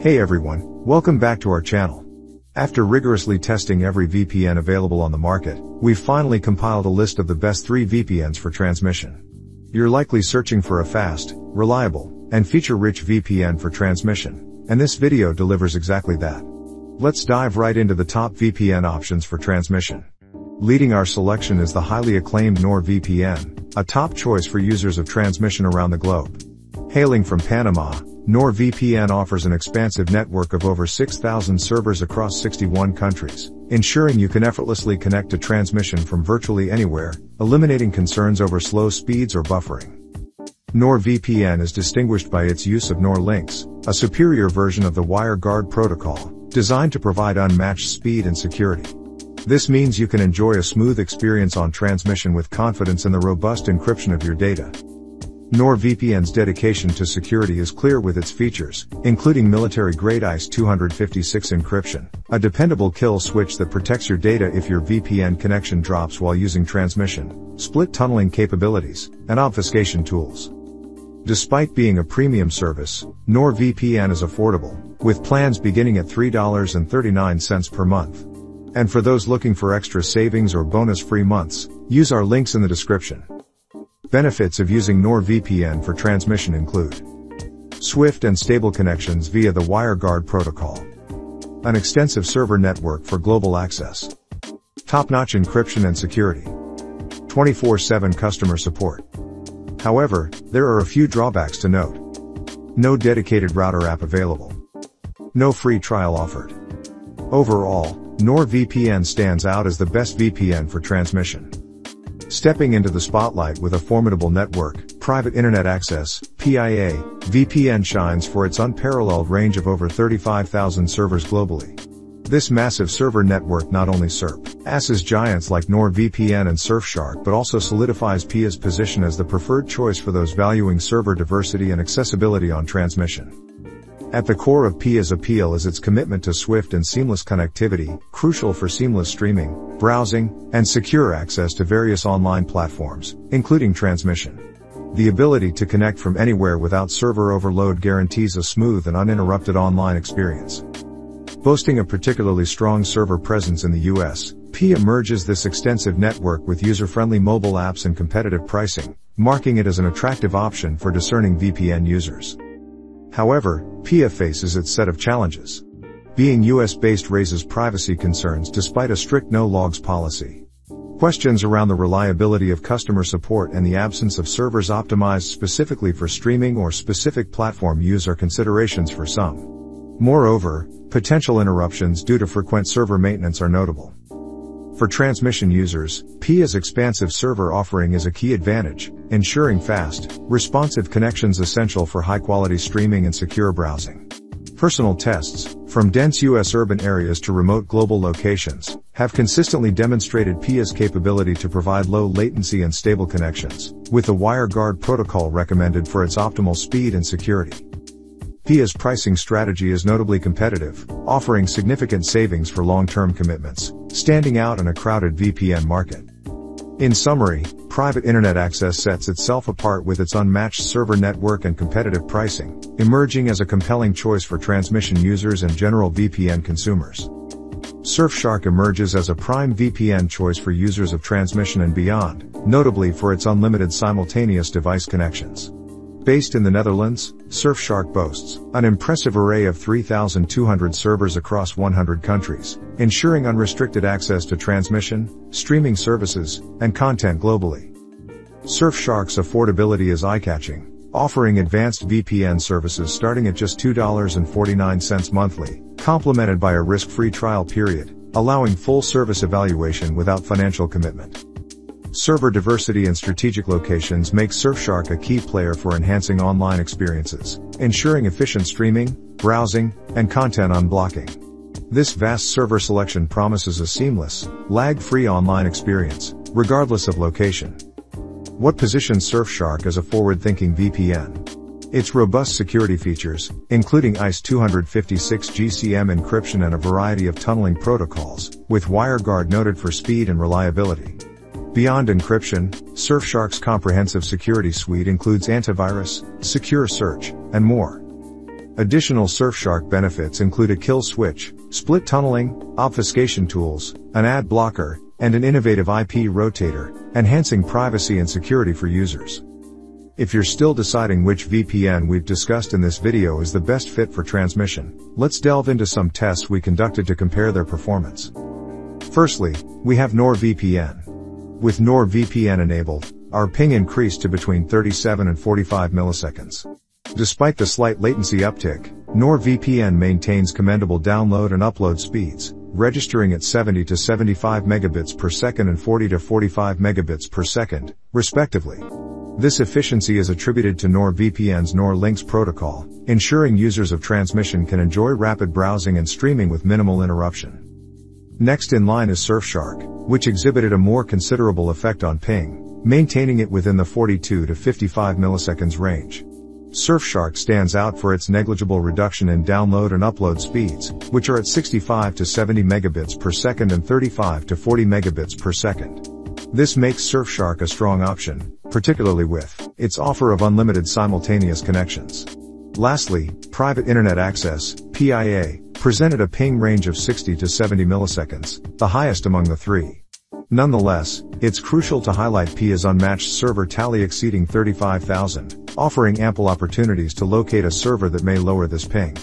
Hey everyone, welcome back to our channel. After rigorously testing every VPN available on the market, we've finally compiled a list of the best 3 VPNs for transmission. You're likely searching for a fast, reliable, and feature-rich VPN for transmission, and this video delivers exactly that. Let's dive right into the top VPN options for transmission. Leading our selection is the highly acclaimed NordVPN, a top choice for users of transmission around the globe. Hailing from Panama, NordVPN offers an expansive network of over 6,000 servers across 61 countries, ensuring you can effortlessly connect to transmission from virtually anywhere, eliminating concerns over slow speeds or buffering. NordVPN is distinguished by its use of NordLynx, a superior version of the WireGuard protocol, designed to provide unmatched speed and security. This means you can enjoy a smooth experience on transmission with confidence in the robust encryption of your data. NordVPN's dedication to security is clear with its features, including military-grade AES-256 encryption, a dependable kill switch that protects your data if your VPN connection drops while using transmission, split tunneling capabilities, and obfuscation tools. Despite being a premium service, NordVPN is affordable, with plans beginning at $3.39 per month. And for those looking for extra savings or bonus-free months, use our links in the description. Benefits of using NordVPN for transmission include swift and stable connections via the WireGuard protocol, an extensive server network for global access, top-notch encryption and security, 24-7 customer support. However, there are a few drawbacks to note. No dedicated router app available. No free trial offered. Overall, NordVPN stands out as the best VPN for transmission. Stepping into the spotlight with a formidable network, private internet access, PIA, VPN shines for its unparalleled range of over 35,000 servers globally. This massive server network not only surpasses giants like NordVPN and Surfshark but also solidifies PIA's position as the preferred choice for those valuing server diversity and accessibility on transmission. At the core of PIA's appeal is its commitment to swift and seamless connectivity, crucial for seamless streaming, browsing, and secure access to various online platforms, including transmission. The ability to connect from anywhere without server overload guarantees a smooth and uninterrupted online experience. Boasting a particularly strong server presence in the US, PIA merges this extensive network with user-friendly mobile apps and competitive pricing, marking it as an attractive option for discerning VPN users. However, PIA faces its set of challenges. Being US-based raises privacy concerns despite a strict no-logs policy. Questions around the reliability of customer support and the absence of servers optimized specifically for streaming or specific platform use are considerations for some. Moreover, potential interruptions due to frequent server maintenance are notable. For transmission users, PIA's expansive server offering is a key advantage, ensuring fast, responsive connections essential for high-quality streaming and secure browsing. Personal tests, from dense US urban areas to remote global locations, have consistently demonstrated PIA's capability to provide low latency and stable connections, with the WireGuard protocol recommended for its optimal speed and security. PIA's pricing strategy is notably competitive, offering significant savings for long-term commitments, standing out in a crowded VPN market. In summary, private internet access sets itself apart with its unmatched server network and competitive pricing, emerging as a compelling choice for transmission users and general VPN consumers. Surfshark emerges as a prime VPN choice for users of transmission and beyond, notably for its unlimited simultaneous device connections. Based in the Netherlands, Surfshark boasts an impressive array of 3,200 servers across 100 countries, ensuring unrestricted access to transmission, streaming services, and content globally. Surfshark's affordability is eye-catching, offering advanced VPN services starting at just $2.49 monthly, complemented by a risk-free trial period, allowing full service evaluation without financial commitment. Server diversity and strategic locations make Surfshark a key player for enhancing online experiences, ensuring efficient streaming, browsing, and content unblocking. This vast server selection promises a seamless, lag-free online experience, regardless of location. What positions Surfshark as a forward-thinking VPN? Its robust security features, including AES-256 GCM encryption and a variety of tunneling protocols, with WireGuard noted for speed and reliability. Beyond encryption, Surfshark's comprehensive security suite includes antivirus, secure search, and more. Additional Surfshark benefits include a kill switch, split tunneling, obfuscation tools, an ad blocker, and an innovative IP rotator, enhancing privacy and security for users. If you're still deciding which VPN we've discussed in this video is the best fit for transmission, let's delve into some tests we conducted to compare their performance. Firstly, we have NordVPN. With NordVPN enabled, our ping increased to between 37 and 45 milliseconds. Despite the slight latency uptick, NordVPN maintains commendable download and upload speeds, registering at 70 to 75 megabits per second and 40 to 45 megabits per second, respectively. This efficiency is attributed to NordVPN's NordLynx protocol, ensuring users of transmission can enjoy rapid browsing and streaming with minimal interruption. Next in line is Surfshark, which exhibited a more considerable effect on ping, maintaining it within the 42 to 55 milliseconds range. Surfshark stands out for its negligible reduction in download and upload speeds, which are at 65 to 70 megabits per second and 35 to 40 megabits per second. This makes Surfshark a strong option, particularly with its offer of unlimited simultaneous connections. Lastly, private internet access, PIA, presented a ping range of 60 to 70 milliseconds, the highest among the three. Nonetheless, it's crucial to highlight PIA's unmatched server tally exceeding 35,000, offering ample opportunities to locate a server that may lower this ping.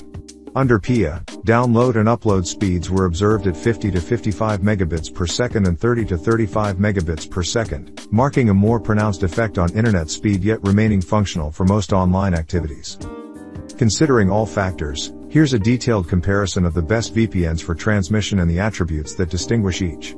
Under PIA, uh, download and upload speeds were observed at 50 to 55 megabits per second and 30 to 35 megabits per second, marking a more pronounced effect on internet speed yet remaining functional for most online activities. Considering all factors, here's a detailed comparison of the best VPNs for transmission and the attributes that distinguish each.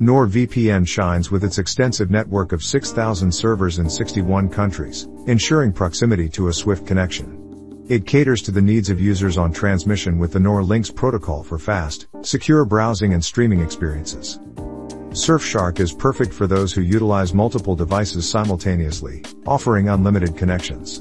NordVPN shines with its extensive network of 6,000 servers in 61 countries, ensuring proximity to a swift connection. It caters to the needs of users on transmission with the NordLynx protocol for fast, secure browsing and streaming experiences. Surfshark is perfect for those who utilize multiple devices simultaneously, offering unlimited connections.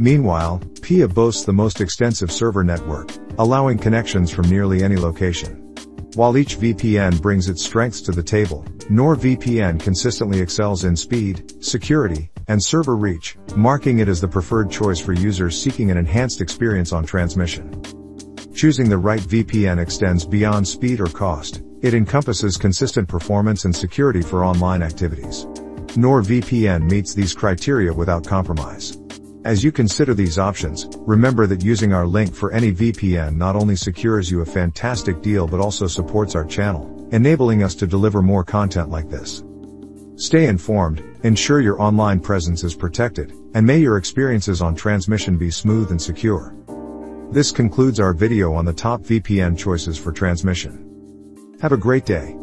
Meanwhile, PIA boasts the most extensive server network, allowing connections from nearly any location. While each VPN brings its strengths to the table, NordVPN consistently excels in speed, security, and server reach, marking it as the preferred choice for users seeking an enhanced experience on transmission. Choosing the right VPN extends beyond speed or cost, it encompasses consistent performance and security for online activities. NordVPN meets these criteria without compromise. As you consider these options, remember that using our link for any VPN not only secures you a fantastic deal but also supports our channel, enabling us to deliver more content like this. Stay informed, ensure your online presence is protected, and may your experiences on transmission be smooth and secure. This concludes our video on the top VPN choices for transmission. Have a great day.